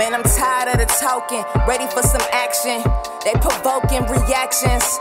Man, I'm tired of the talking, ready for some action. They provoking reactions.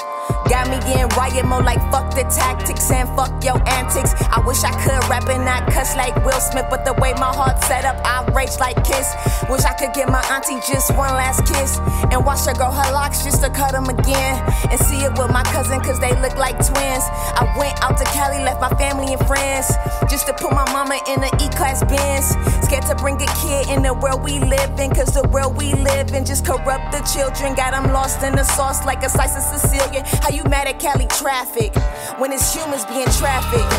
Got me in riot mode like fuck the tactics and fuck your antics. I wish I could rap and not cuss like Will Smith, but the way my heart set up, I rage like Kiss. Wish I could give my auntie just one last kiss and watch her grow her locks just to cut them again. And see it with my cousin, cause they look like twins. I went out to Cali, left my family and friends just to put my mama in the class Benz. Scared to bring a kid in the world we live in, cause the world we live in just corrupt the children. Got them lost in the sauce like a slice of Sicilian. How you mad at Cali traffic when it's humans being trafficked?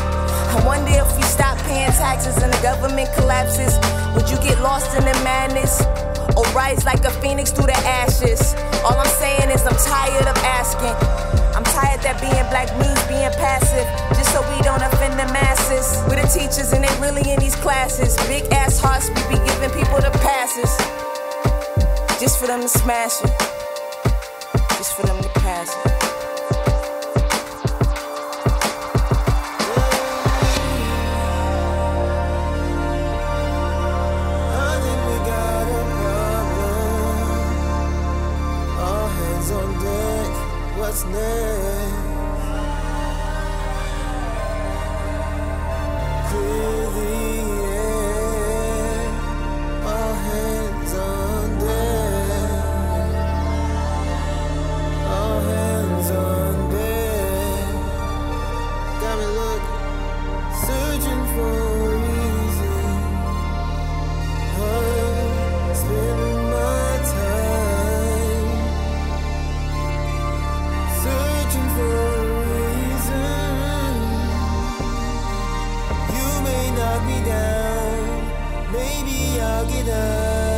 I wonder if you stop paying taxes and the government collapses, would you get lost in the madness? Or rise like a phoenix through the ashes? All I'm saying is I'm tired of asking. In these classes. Big ass hearts, we be giving people the passes. Just for them to smash it. Knock me down, maybe I'll get up.